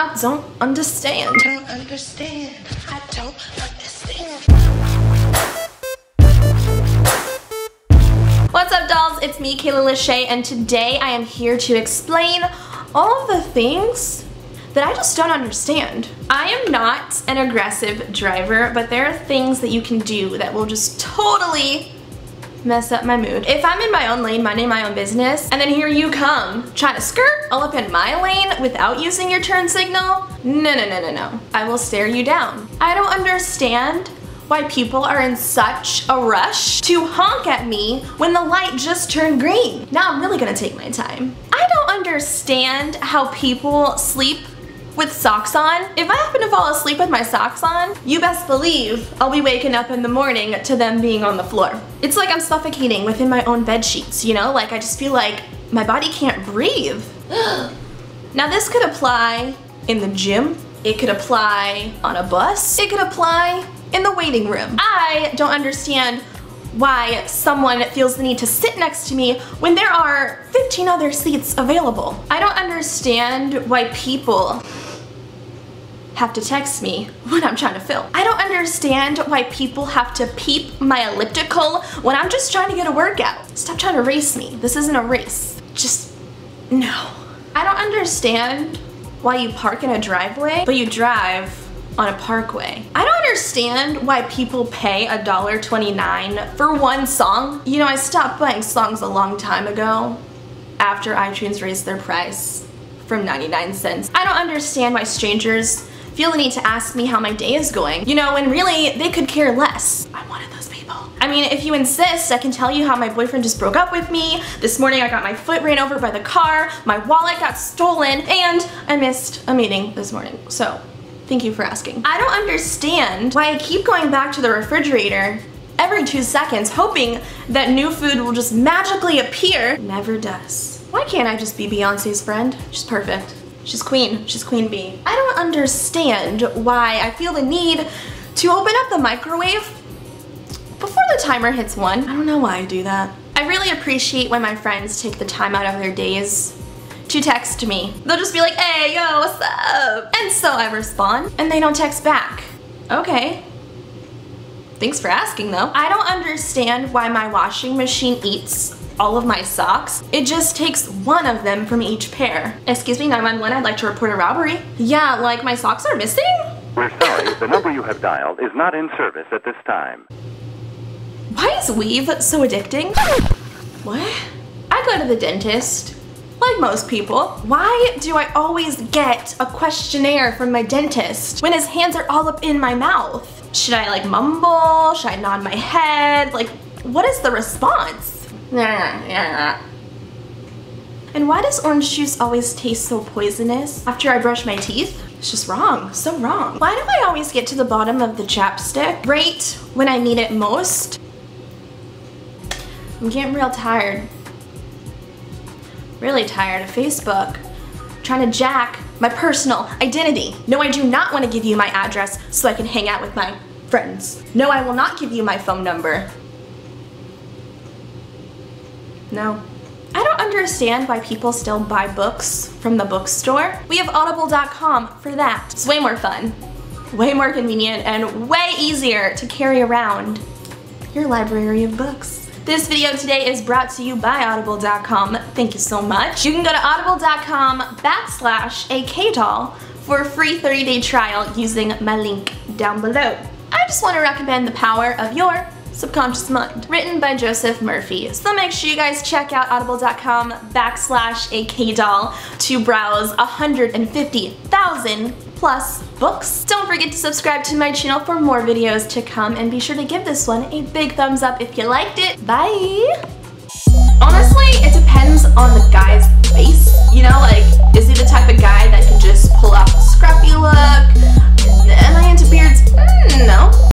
I don't understand. I don't understand. I don't understand. What's up dolls? It's me, Kayla Lachey, and today I am here to explain all of the things that I just don't understand. I am not an aggressive driver, but there are things that you can do that will just totally mess up my mood. If I'm in my own lane, minding my own business, and then here you come, trying to skirt all up in my lane without using your turn signal, no, no, no, no, no. I will stare you down. I don't understand why people are in such a rush to honk at me when the light just turned green. Now I'm really gonna take my time. I don't understand how people sleep with socks on. If I happen to fall asleep with my socks on, you best believe I'll be waking up in the morning to them being on the floor. It's like I'm suffocating within my own bed sheets, you know? Like I just feel like my body can't breathe. now this could apply in the gym, it could apply on a bus, it could apply in the waiting room. I don't understand why someone feels the need to sit next to me when there are 15 other seats available. I don't understand why people have to text me when I'm trying to film. I don't understand why people have to peep my elliptical when I'm just trying to get a workout. Stop trying to race me. This isn't a race. Just, no. I don't understand why you park in a driveway, but you drive on a parkway. I don't understand why people pay $1.29 for one song. You know, I stopped buying songs a long time ago after iTunes raised their price from 99 cents. I don't understand why strangers feel the need to ask me how my day is going. You know, when really they could care less. I'm one of those people. I mean, if you insist, I can tell you how my boyfriend just broke up with me. This morning I got my foot ran over by the car, my wallet got stolen, and I missed a meeting this morning. So, thank you for asking. I don't understand why I keep going back to the refrigerator every two seconds hoping that new food will just magically appear. Never does. Why can't I just be Beyonce's friend? She's perfect. She's queen. She's queen bee. I don't understand why I feel the need to open up the microwave before the timer hits one. I don't know why I do that. I really appreciate when my friends take the time out of their days to text me. They'll just be like, hey, yo, what's up? And so I respond, and they don't text back. Okay. Thanks for asking though. I don't understand why my washing machine eats all of my socks. It just takes one of them from each pair. Excuse me, 911, I'd like to report a robbery. Yeah, like my socks are missing? We're sorry, the number you have dialed is not in service at this time. Why is weave so addicting? What? I go to the dentist, like most people. Why do I always get a questionnaire from my dentist when his hands are all up in my mouth? Should I like mumble? Should I nod my head? Like, what is the response? And why does orange juice always taste so poisonous after I brush my teeth? It's just wrong, so wrong. Why do I always get to the bottom of the chapstick right when I need it most? I'm getting real tired. Really tired of Facebook. Trying to jack my personal identity. No, I do not want to give you my address so I can hang out with my friends. No, I will not give you my phone number. No. I don't understand why people still buy books from the bookstore. We have audible.com for that. It's way more fun, way more convenient, and way easier to carry around your library of books. This video today is brought to you by audible.com. Thank you so much. You can go to audible.com backslash akdoll for a free 30-day trial using my link down below. I just want to recommend the power of your Subconscious Mind, written by Joseph Murphy. So make sure you guys check out audible.com backslash akdoll to browse 150,000 plus books. Don't forget to subscribe to my channel for more videos to come and be sure to give this one a big thumbs up if you liked it. Bye! Honestly, it's a